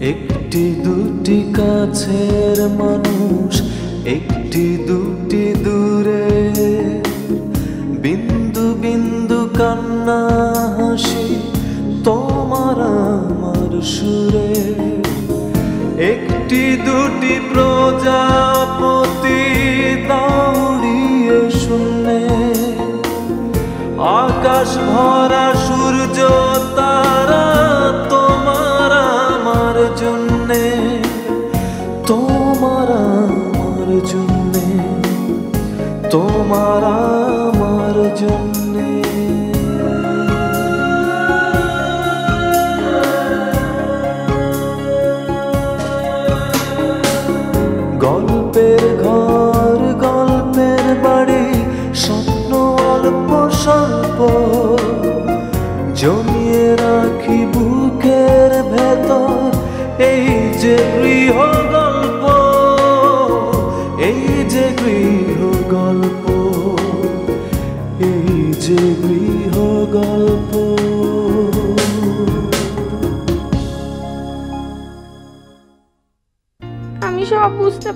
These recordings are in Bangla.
একটি দুটি কাছের মানুষ, একটি দুটি দূরে। বিন্দু বিন্দু কান্না, হাসি তোমার আমার সুরে। একটি দুটি প্রজাপতি দাঁড়িয়ে শুনে আকাশ ভরা সূর্য তারা তোমার আমার জন্যে তোমার আমার জন্যে।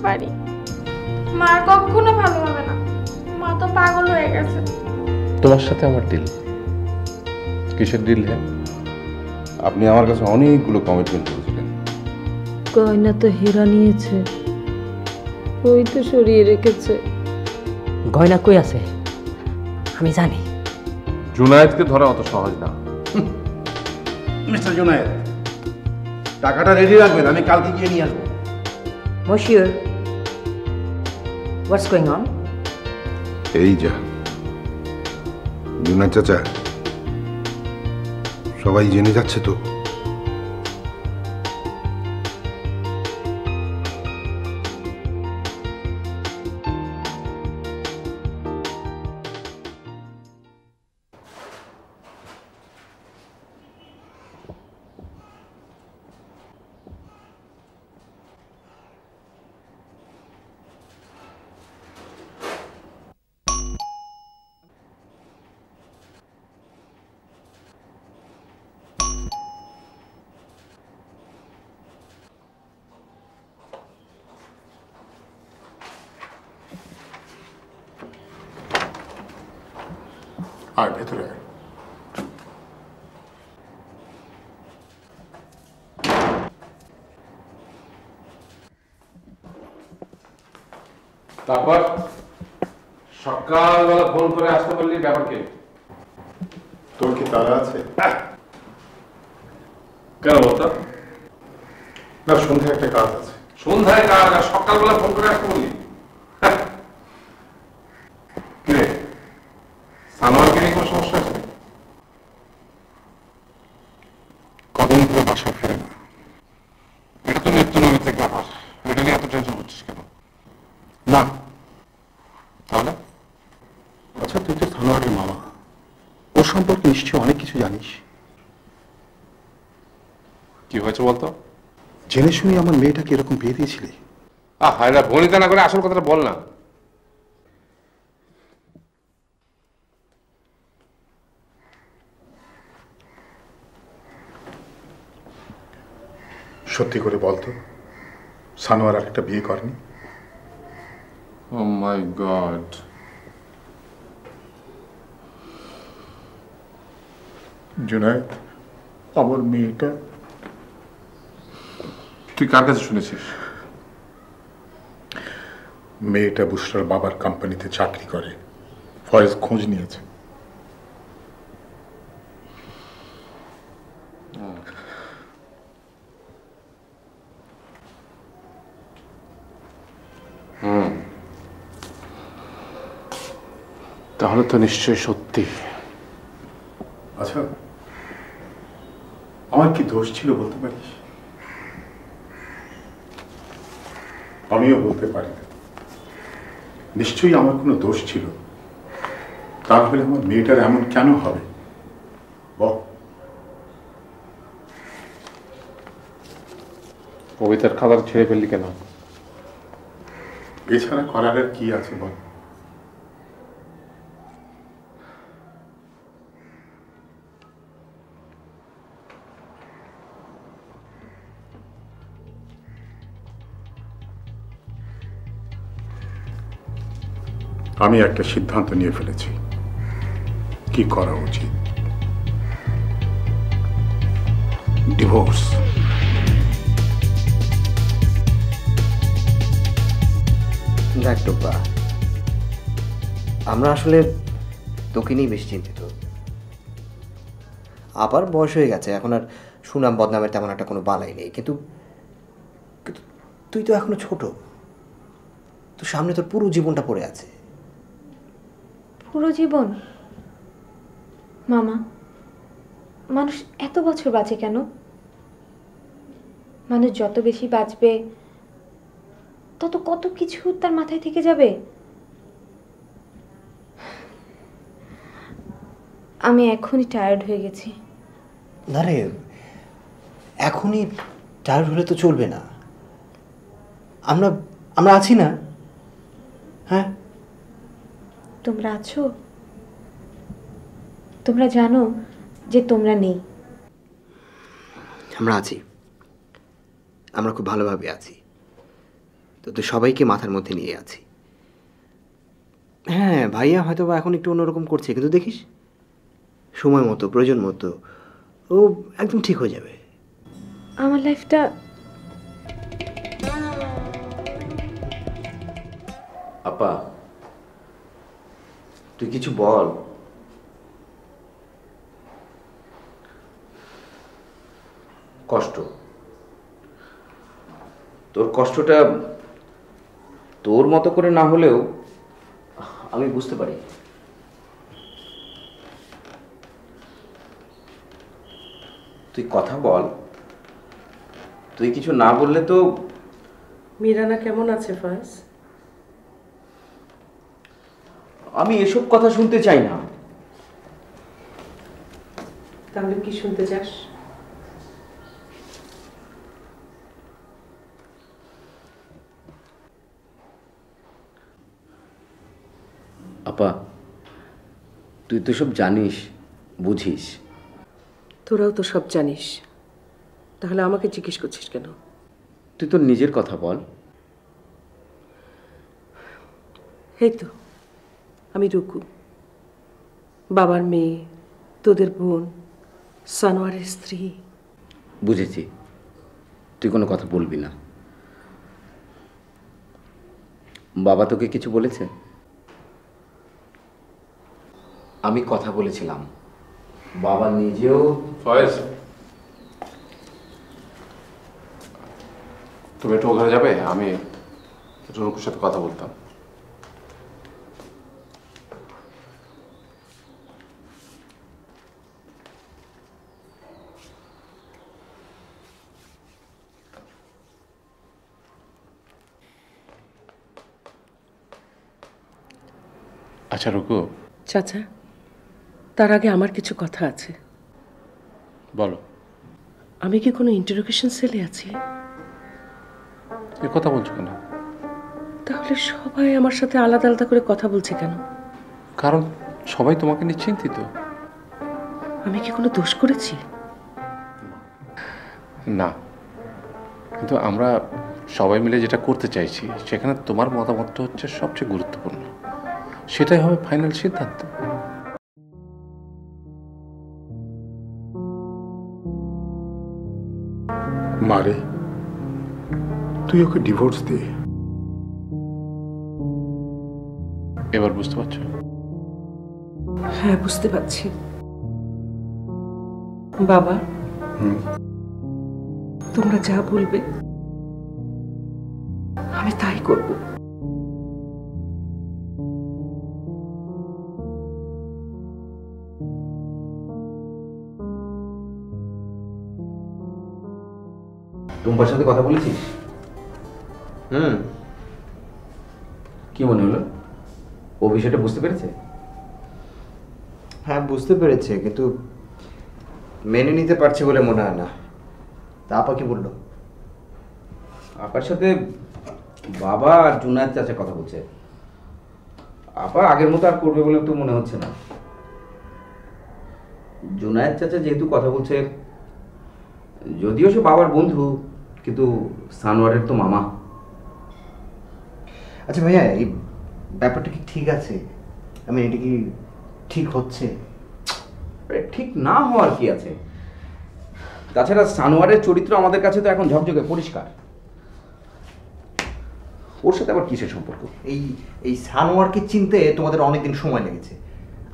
পারি। মার কখনো ভালো হবে না। মা তো পাগল হয়ে গেছে। তোমার সাথে আমার ডিল কিসের ডিল হ্যাঁ আপনি আমার কাছে অনেকগুলো কমিটমেন্ট করেছিলেন। গয়না তো হেরা নিয়েছে। ওই তো সরিয়ে রেখেছে। গয়না কই আছে? আমি জানি। জুনায়েদকে ধরা অত সহজ না। মিস্টার জুনায়েদ টাকাটা রেডি রাখবেন আমি কালকে গিয়ে নিয়ে আসব। মশিউর হোয়াটস গোয়িং অন এই যা। জুনায়েদ চাচা সবাই জেনে যাচ্ছে তো? আর ভেতরে আয়। তারপর সকালবেলা ফোন করে আসতে বললি ব্যাপার কি তোর কি তারা আছে? কেন বলতো? না সন্ধ্যায় একটা কাজ আছে। সন্ধ্যায় কাজ আর সকালবেলা ফোন করে আসতে বললি হ্যাঁ। কিরে সানোয়ারকে নিয়ে কোনো সমস্যা আছে কদিন ধরে বাসায় ফেরে না এটা তো নিত্য নৈমিত্তিক ব্যাপার এটা নিয়ে এত টেনশন হচ্ছিস কেন না তাহলে আচ্ছা তুই তো সানোয়ারের মামা ও সম্পর্কে নিশ্চয়ই অনেক কিছু জানিস কি হয়েছে বলতো? জেনে শুনে আমার মেয়েটাকে এরকম বিয়ে দিয়েছিলি? আহ ভনিতা না করে আসল কথাটা বল না। সত্যি করে বলতো সানোয়ার আর একটা বিয়ে করেনি? ও মাই গড। জুনায়দ আমার মেয়েটা তুই কার কাছে শুনেছিস? মেয়েটা বুসরার বাবার কোম্পানিতে চাকরি করে। ফয়েজ খোঁজ নিয়েছে। তাহলে তো নিশ্চয়ই সত্যি। আচ্ছা আমার কি দোষ ছিল বলতে পারিস? আমিও বলতে পারি না। নিশ্চয়ই আমার কোনো দোষ ছিল। তাহলে আমার মেয়েটার এমন কেন হবে? বল। কবিতার খাবার ছেড়ে ফেললি কেন? এছাড়া করার আর কি আছে বল? আমি একটা সিদ্ধান্ত নিয়ে ফেলেছি। কি করা উচিত? ডিভোর্স দেখ আমরা আসলে তোকে নিয়ে বেশি চিন্তিত। আবার বয়স হয়ে গেছে, এখন আর সুনাম বদনামের তেমন একটা কোনো বালাই নেই, কিন্তু তুই তো এখনও ছোট। তো সামনে তোর পুরো জীবনটা পড়ে আছে। পুরো জীবন? মামা, মানুষ এত বছর বাঁচে কেন? মানুষ যত বেশি বাঁচবে, তত কত কিছু তার মাথায় থেকে যাবে? আমি এখনই টায়ার্ড হয়ে গেছি। না রে, এখনই টায়ার্ড হলে তো চলবে না। আমরা আমরা আছি না? হ্যাঁ? তোমরা আছো? তোমরা জানো যে তোমরা নেই। আমরা আছি। আমরা খুব ভালোভাবে আছি। তো তো সবাইকে মাথার মধ্যে নিয়ে আছি। হ্যাঁ ভাইয়া হয়তো বা এখন একটু অন্যরকম করছে কিন্তু দেখিস? সময় মতো প্রয়োজন মতো ও একদম ঠিক হয়ে যাবে। আমার লাইফটা আপা তুই কিছু বল। কষ্ট। তোর কষ্টটা তোর মতো করে না হলেও আমি বুঝতে পারি। তুই কথা বল। তুই কিছু না বললে তো মিরানা কেমন আছে ফাজ আমি এসব কথা শুনতে চাই না। তাহলে কি শুনতে চাস? আপা তুই তো সব জানিস বুঝিস। তোরাও তো সব জানিস। তাহলে আমাকে জিজ্ঞেস করছিস কেন? তুই তোর নিজের কথা বল। এই তো। আমি রুকু। বাবার মেয়ে তোদের বোন সানোয়ারের স্ত্রী। বুঝেছি। তুই কোনো কথা বলবি না। বাবা তোকে কিছু বলেছে? আমি কথা বলেছিলাম। বাবা নিজেও ফয়েজ তুমি একটু ওখানে যাবে? আমি একটু রুকুর সাথে কথা বলতাম। আচ্ছা রুকু চাচা তার আগে আমার কিছু কথা আছে। বলো। আমি কি কোনো ইন্টারোগেশন সেলে আছি? এ কথা বলছো কেন? তাহলে সবাই আমার সাথে আলাদা আলাদা করে কথা বলছে কেন? কারণ সবাই তোমাকে নিয়ে চিন্তিত। আমি কি কোনো দোষ করেছি? না। কিন্তু আমরা সবাই মিলে যেটা করতে চাইছি সেখানে তোমার মতামতটা হচ্ছে সবচেয়ে গুরুত্বপূর্ণ। সেটাই হবে ফাইনাল সিদ্ধান্ত। মারে তুই ওকে ডিভোর্স দে। এবার বুঝতে পারছ? হ্যাঁ বুঝতে পারছি। বাবা তোমরা যা বলবে আমি তাই করব। টুম্পার সাথে কথা বলেছিস? হুম। কি মনে হলো? ও বিষয়টা বুঝতে পেরেছে? হ্যাঁ বুঝতে পেরেছে কিন্তু মেনে নিতে পারছে বলে মনে হয় না। তা আপা কি বলল? আপার সাথে বাবা আর জুনায়দ চাচা কথা বলছে। আপা আগের মতো আর করবে বলে তো মনে হচ্ছে না। জুনায়দ চাচা যেহেতু কথা বলছে যদিও সে বাবার বন্ধু কিন্তু সানোয়ারের তো মামা। আচ্ছা ভাইয়া এই ব্যাপারটা কি ঠিক আছে? আমি এটা কি ঠিক হচ্ছে? ঠিক না হওয়ার কি আছে? তাছাড়া সানোয়ারের চরিত্র আমাদের কাছে তো এখন ঝকঝকে পরিষ্কার। ওর সাথে আবার কিসের সম্পর্ক? এই এই সানোয়ারকে চিনতে তোমাদের অনেকদিন সময় লেগেছে।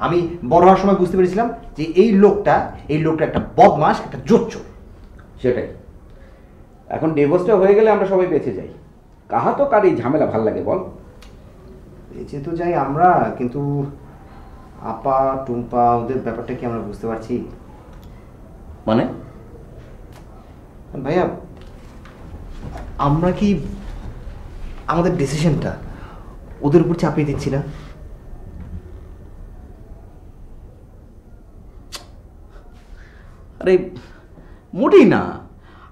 আমি বড় হওয়ার সময় বুঝতে পেরেছিলাম যে এই লোকটা এই লোকটা একটা বদমাস একটা জোচ্চোর। সেটাই। এখন ডিভোর্সটা হয়ে গেলে আমরা সবাই বেঁচে যাই। কাহা তো কার এই ঝামেলা ভালো লাগে বল? বেঁচে তো যাই আমরা কিন্তু আপা টুম্পা ওদের ব্যাপারটা কি আমরা বুঝতে পারছি? মানে? ভাইয়া আমরা কি আমাদের ডিসিশনটা ওদের উপর চাপিয়ে দিচ্ছি না? আরে মোটেই না।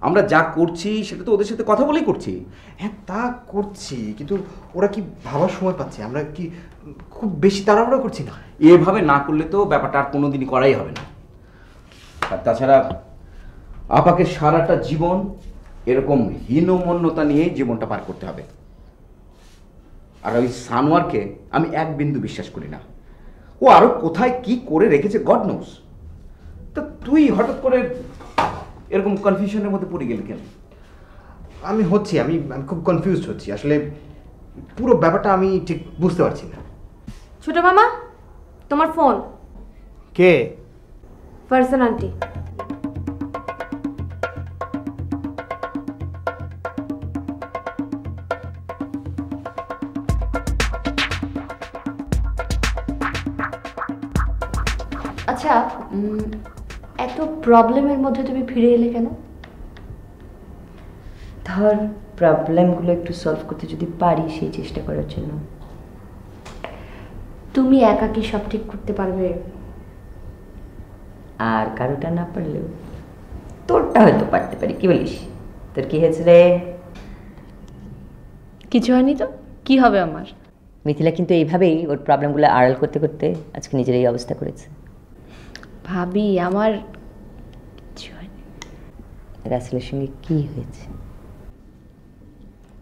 আমরা যা করছি সেটা তো ওদের সাথে কথা বলেই করছি। হ্যাঁ তা করছি, কিন্তু ওরা কি ভাবার সময় পাচ্ছে? আমরা কি খুব বেশি তাড়াহুড়া করছি না? এভাবে না করলে তো ব্যাপারটা আর কোনোদিনই করাই হবে না। আর তাছাড়া আপাকে সারাটা জীবন এরকম হীনমন্যতা নিয়ে জীবনটা পার করতে হবে। আর ওই সানোয়ারকে আমি এক বিন্দু বিশ্বাস করি না। ও আরও কোথায় কি করে রেখেছে গড নোস তা তুই হঠাৎ করে এরকম কনফিউশনের মধ্যে পড়ে গেলি কেন? আমি হচ্ছি আমি আমি খুব কনফিউজড হচ্ছি। আসলে পুরো ব্যাপারটা আমি ঠিক বুঝতে পারছি না। ছোট মামা তোমার ফোন কে? ফারজান আন্টি আচ্ছা উম, এত প্রবলেমের মধ্যে তুমি ফিরে এলে কেন? ধর প্রবলেমগুলো একটু সলভ করতে যদি পারি সেই চেষ্টা করার জন্য। তুমি একা কি সব ঠিক করতে পারবে? আর কারোটা না পারলেও তোরটা হয়তো পারতে পারি কি বলিস? তোর কি হয়েছে রে? কিছু হয়নি তো? কি হবে আমার? মিথিলা কিন্তু এইভাবেই ওর প্রবলেমগুলো আড়াল করতে করতে আজকে নিজের এই অবস্থা করেছে। ভাবি আমার কিছু হয়নি রাসেলের সঙ্গে কি হয়েছে?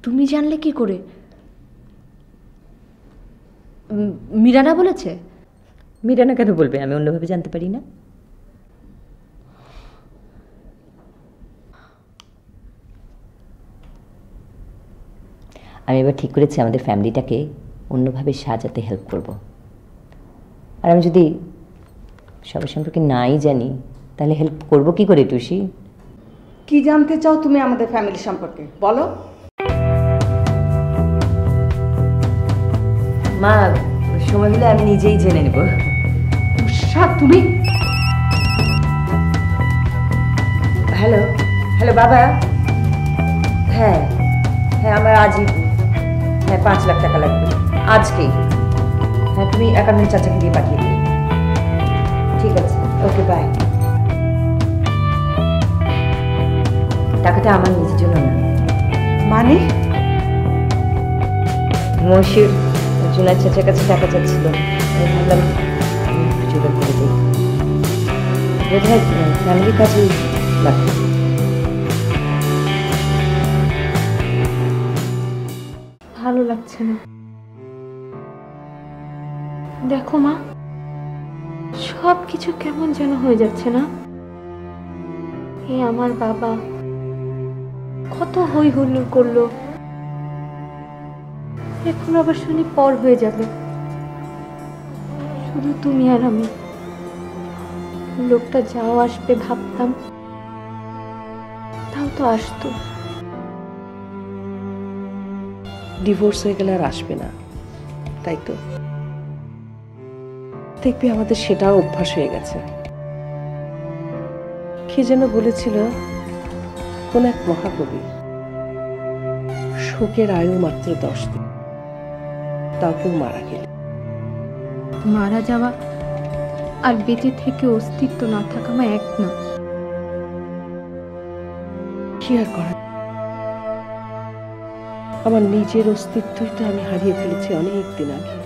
তুমি জানলে কি করে? মিরানা মীরানা বলেছে? মিরানা কেন বলবে? আমি অন্যভাবে জানতে পারি না। আমি এবার ঠিক করেছি আমাদের ফ্যামিলিটাকে অন্যভাবে সাজাতে হেল্প করব। আর আমি যদি সবার সম্পর্কে নাই জানি। তাহলে হেল্প করব কি করে টুসি? কি জানতে চাও তুমি আমাদের ফ্যামিলি সম্পর্কে? বলো। মা সময় হলে আমি নিজেই জেনে নেব। তুমি? হ্যালো হ্যালো বাবা? হ্যাঁ হ্যাঁ আমার আজই হ্যাঁ পাঁচ লাখ টাকা লাগবে। আজকেই। হ্যাঁ তুমি অ্যাকাউন্টেন্ট চাচাকে দিয়ে পাঠিয়ে দিও। ঠিক আছে। ওকে বাই টাকাটা আমার নিজের জন্য না। মানে? মশির জুনার চাচার কাছে টাকা চাচ্ছিল। আমি ভাবলাম একটু জোগাড় করে দিই। বোধ হয় ফ্যামিলির কাছেই লাগবে ভালো লাগছে না। দেখো মা সব কিছু কেমন যেন হয়ে যাচ্ছে না? এ আমার বাবা। কত হই হুল্লোড় করল। এখন আবার শুনি পর হয়ে যাবে। শুধু তুমি আর আমি। লোকটা যাও আসবে ভাবতাম। তাও তো আসতো। ডিভোর্স হয়ে গেলে আর আসবে না। তাই তো? দেখবি আমাদের সেটাও অভ্যাস হয়ে গেছে। কে যেন বলেছিল কোন এক মহাকবি শোকের আয়ু মাত্র দশ দিন তাও কেউ মারা গেলে। মারা যাওয়া আর বেঁচে থেকে অস্তিত্ব না থাকা মা এক না। কি আর করা আমার নিজের অস্তিত্বই তো আমি হারিয়ে ফেলেছি অনেক দিন আগে।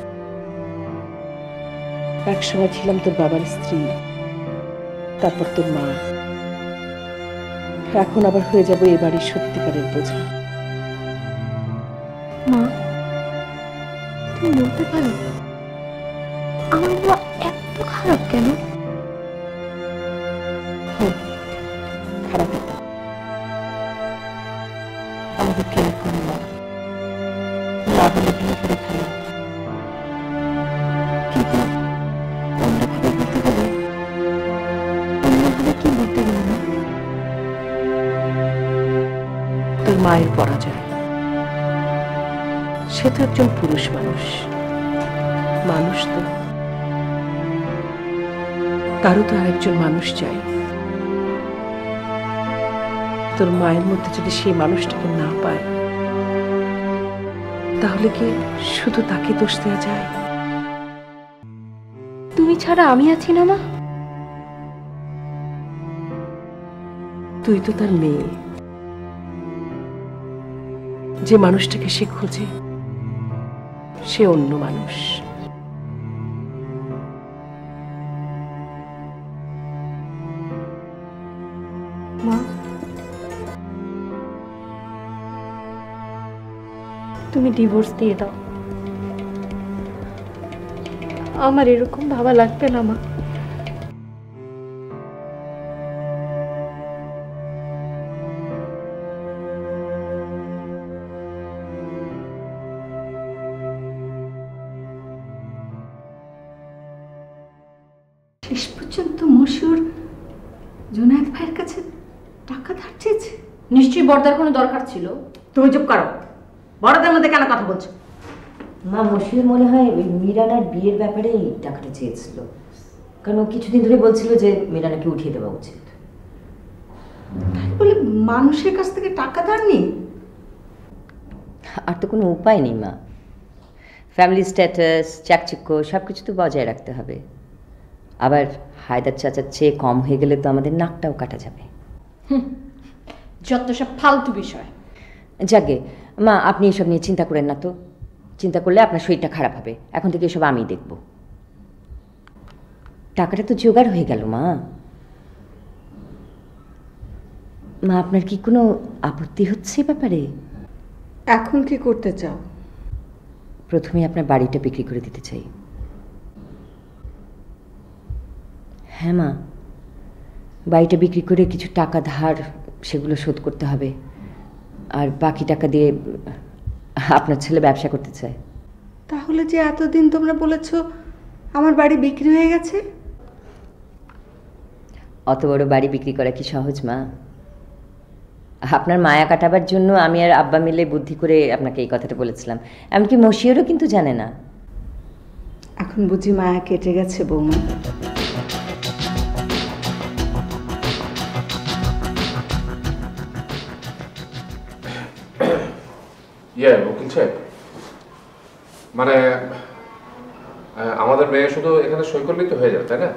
এক সময় ছিলাম তোর বাবার স্ত্রী, তারপর তোর মা। এখন আবার হয়ে যাব এ বাড়ির সত্যিকারের বোঝা। মা, তুমি বলতে পারো? মায়ের পরাজয়। সে তো একজন পুরুষ মানুষ। মানুষ তো। তারও তো আরেকজন মানুষ চাই। তোর মায়ের মধ্যে যদি সেই মানুষটাকে না পায় তাহলে কি শুধু তাকে দোষ দেওয়া যায়? তুমি ছাড়া আমি আছি না মা। তুই তো তার মেয়ে। যে মানুষটাকে সে খোঁজে, সে অন্য মানুষ। মা, তুমি ডিভোর্স দিয়ে দাও। আমার এরকম ভাবা লাগবে না, মা। শেষ পর্যন্ত মশিউর জোনায়েদ ভাইয়ের কাছে টাকা ধার চেয়েছে? নিশ্চয়ই বর্দার কোনো দরকার ছিল। তুমি চুপ করো। বড়দের মধ্যে কেন কথা বলছো? মা মশিউর মনে হয় ওই মিরানার বিয়ের ব্যাপারে টাকাটা চেয়েছিল। কারণ কিছুদিন ধরে বলছিল যে মিরানাকে উঠিয়ে দেওয়া উচিত। তাই বলে মানুষের কাছ থেকে টাকা ধার নেই? আর তো কোনো উপায় নেই মা। ফ্যামিলি স্ট্যাটাস চাকচিক্য সব কিছু তো বজায় রাখতে হবে। আবার হায়দার চাচার চেয়ে কম হয়ে গেলে তো আমাদের নাকটাও কাটা যাবে। যত সব ফালতু বিষয়। যাকে মা আপনি এসব নিয়ে চিন্তা করেন না তো। চিন্তা করলে আপনার শরীরটা খারাপ হবে। এখন থেকে এসব আমি দেখব। টাকাটা তো জোগাড় হয়ে গেল মা। মা আপনার কি কোনো আপত্তি হচ্ছে ব্যাপারে? এখন কি করতে চাও? প্রথমে আপনার বাড়িটা বিক্রি করে দিতে চাই। হ্যাঁ মা। বাড়িটা বিক্রি করে কিছু টাকা ধার সেগুলো শোধ করতে হবে। আর বাকি টাকা দিয়ে আপনার ছেলে ব্যবসা করতে চায়। তাহলে যে এতদিন তোমরা বলেছ আমার বাড়ি বিক্রি হয়ে গেছে? অত বড় বাড়ি বিক্রি করা কি সহজ মা? আপনার মায়া কাটাবার জন্য আমি আর আব্বা মিলে বুদ্ধি করে আপনাকে এই কথাটা বলেছিলাম। এমনকি মশিয়ারও কিন্তু জানে না। এখন বুঝি মায়া কেটে গেছে বৌমা। ইয়ে মানে আমাদের মেয়ে শুধু এখানে সই করলেই তো হয়ে যাবে তাই না?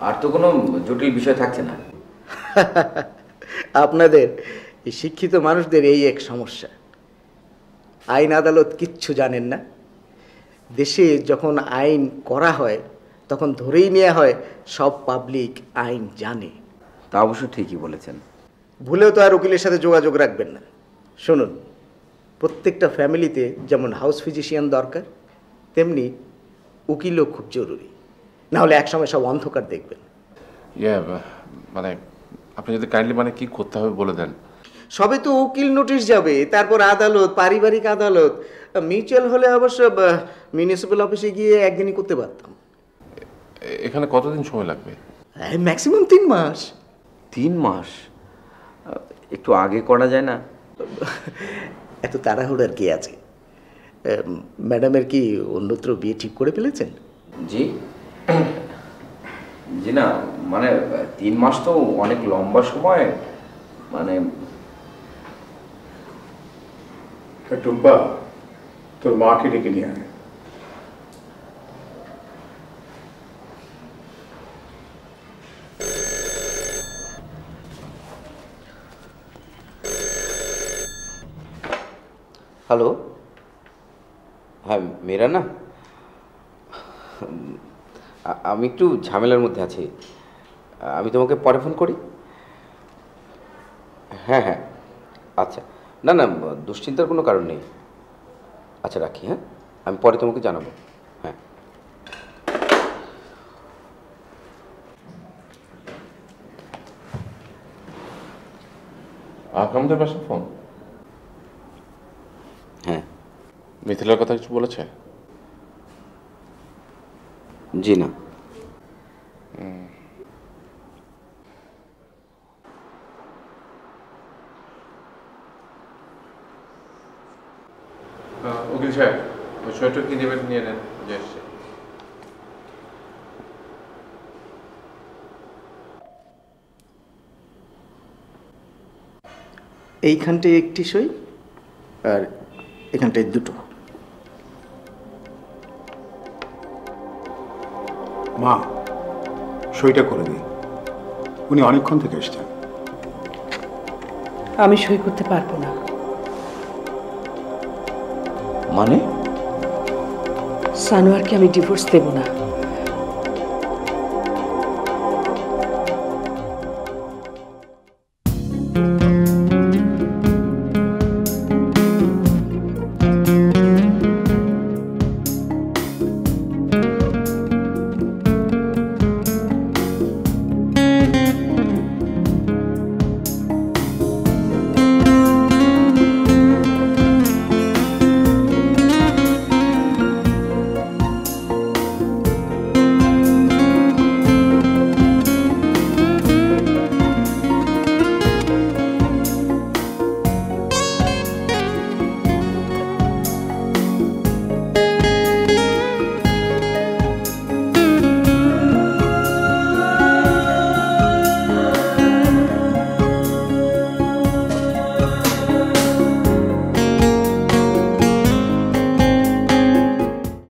আর তো কোনো জটিল বিষয় থাকছে না। আপনাদের শিক্ষিত মানুষদের এই এক সমস্যা। আইন আদালত কিচ্ছু জানেন না। দেশে যখন আইন করা হয় তখন ধরেই নেওয়া হয় সব পাবলিক আইন জানে। তা অবশ্য ঠিকই বলেছেন। ভুলেও তো আর উকিলের সাথে যোগাযোগ রাখবেন না। শুনুন প্রত্যেকটা ফ্যামিলিতে যেমন হাউস ফিজিশিয়ান দরকার তেমনি উকিলও খুব জরুরি। নাহলে একসময় সব অন্ধকার দেখবেন। ইয়ে মানে আপনি যদি কাইন্ডলি মানে কি করতে হবে বলে দেন। সবে তো উকিল নোটিশ যাবে তারপর আদালত পারিবারিক আদালত মিউচুয়াল হলে অবশ্য মিউনিসিপ্যাল অফিসে গিয়ে একদিনই করতে পারতাম। এখানে কতদিন সময় লাগবে? ম্যাক্সিমাম তিন মাস। তিন মাস? একটু আগে করা যায় না? এত তাড়াহুড়ার কি আছে? ম্যাডামের কি অন্যত্র বিয়ে ঠিক করে ফেলেছেন? জি। জি না মানে তিন মাস তো অনেক লম্বা সময় মানে টুম্পা তোর মাকে ডেকে নিয়ে আয়। হ্যালো। হ্যাঁ মেরা না? আমি একটু ঝামেলার মধ্যে আছি। আমি তোমাকে পরে ফোন করি। হ্যাঁ হ্যাঁ। আচ্ছা। না না, দুশ্চিন্তার কোনো কারণ নেই। আচ্ছা রাখি হ্যাঁ? আমি পরে তোমাকে জানাব। হ্যাঁ। আকরামদের বাসার ফোন। হ্যাঁ। মিথিলার কথা কিছু বলেছে? জি না। উকিল সাহেব ওই সোয়েটার কি নেবেন নিয়ে নেন যে এইখানটায় একটি সই আর এখানটায় দুটো। মা সইটা করে দিই উনি অনেকক্ষণ থেকে এসছেন। আমি সই করতে পারব না। মানে? সানোয়ারকে আমি ডিভোর্স দেব না।